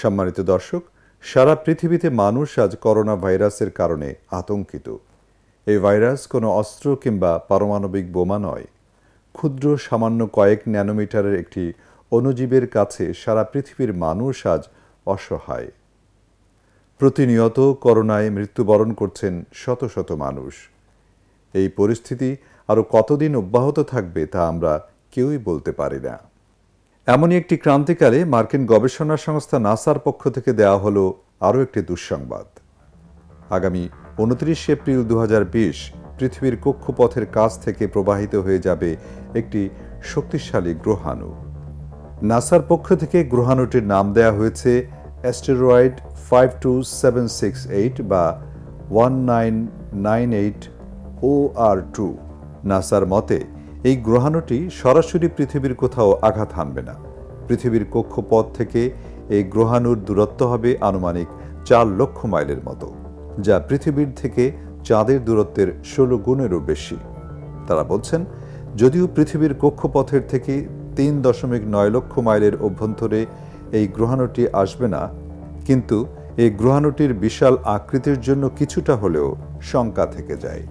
সম্মানিত দর্শক, সারা পৃথিবীতে মানুষ আজ করোনা ভাইরাসের কারণে আতঙ্কিত। এই ভাইরাস কোনো অস্ত্র কিংবা পারমাণবিক বোমা নয়। ক্ষুদ্র, সামান্য কয়েক ন্যানোমিটারের একটি অণুজীবের কাছে সারা পৃথিবীর মানুষ আজ অসহায়। প্রতিনিয়ত করোনায় মৃত্যুবরণ করছেন শত শত মানুষ। এই পরিস্থিতি আরও কতদিন অব্যাহত থাকবে তা আমরা কেউই বলতে পারি না। এমনই একটি ক্রান্তিকালে মার্কিন গবেষণা সংস্থা নাসার পক্ষ থেকে দেওয়া হলো আরও একটি দুঃসংবাদ। আগামী উনত্রিশ এপ্রিল দু হাজার বিশ পৃথিবীর কক্ষপথের কাছ থেকে প্রবাহিত হয়ে যাবে একটি শক্তিশালী গ্রহাণু। নাসার পক্ষ থেকে গ্রহাণুটির নাম দেয়া হয়েছে asteroid five two seven six eight বা one nine nine eight O R two. নাসার মতে এই গ্রহাণুটি সরাসরি পৃথিবীর কোথাও আঘাত হানবে না। পৃথিবীর কক্ষপথ থেকে এই গ্রহাণুর দূরত্ব হবে আনুমানিক চার লক্ষ মাইলের মতো, যা পৃথিবীর থেকে চাঁদের দূরত্বের ষোলো গুণেরও বেশি। তারা বলছেন, যদিও পৃথিবীর কক্ষপথের থেকে তিন দশমিক নয় লক্ষ মাইলের অভ্যন্তরে এই গ্রহাণুটি আসবে না, কিন্তু এই গ্রহাণুটির বিশাল আকৃতির জন্য কিছুটা হলেও শঙ্কা থেকে যায়।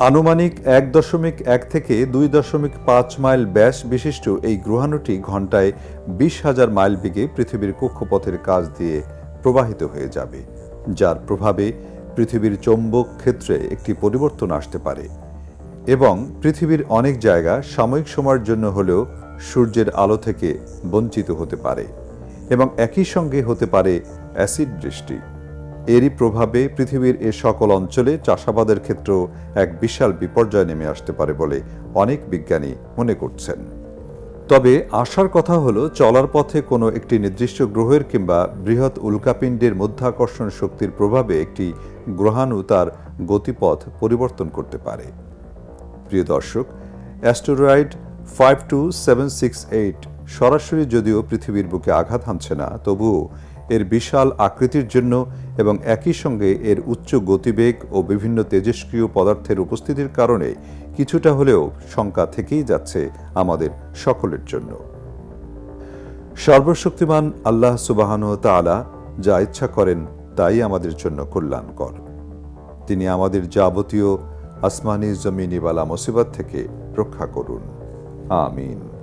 আনুমানিক এক দশমিক এক থেকে দুই দশমিক পাঁচ মাইল ব্যাস বিশিষ্ট এই গ্রহাণুটি ঘন্টায় বিশ হাজার মাইল বেগে পৃথিবীর কক্ষপথের কাজ দিয়ে প্রবাহিত হয়ে যাবে, যার প্রভাবে পৃথিবীর চৌম্বক ক্ষেত্রে একটি পরিবর্তন আসতে পারে এবং পৃথিবীর অনেক জায়গা সাময়িক সময়ের জন্য হলেও সূর্যের আলো থেকে বঞ্চিত হতে পারে এবং একই সঙ্গে হতে পারে অ্যাসিড বৃষ্টি। এরই প্রভাবে পৃথিবীর এ সকল অঞ্চলে চাষাবাদের ক্ষেত্রেও এক বিশাল বিপর্যয় নেমে আসতে পারে বলে অনেক বিজ্ঞানী মনে করছেন। তবে আসার কথা হলো, চলার পথে কোনো একটি নির্দিষ্ট গ্রহের কিংবা বৃহৎ উল্কাপিণ্ডের মধ্যাকর্ষণ শক্তির প্রভাবে একটি গ্রহাণু তার গতিপথ পরিবর্তন করতে পারে। প্রিয় দর্শক, asteroid five two seven six eight সরাসরি যদিও পৃথিবীর বুকে আঘাত হানছে না, তবুও এর বিশাল আকৃতির জন্য এবং একই সঙ্গে এর উচ্চ গতিবেগ ও বিভিন্ন তেজস্ক্রিয় পদার্থের উপস্থিতির কারণে কিছুটা হলেও শঙ্কা থেকেই যাচ্ছে আমাদের সকলের জন্য। সর্বশক্তিমান আল্লাহ সুবাহান তালা যা ইচ্ছা করেন তাই আমাদের জন্য কল্যাণকর। তিনি আমাদের যাবতীয় আসমানি জমিনিওয়ালা মুসিবত থেকে রক্ষা করুন। আমিন।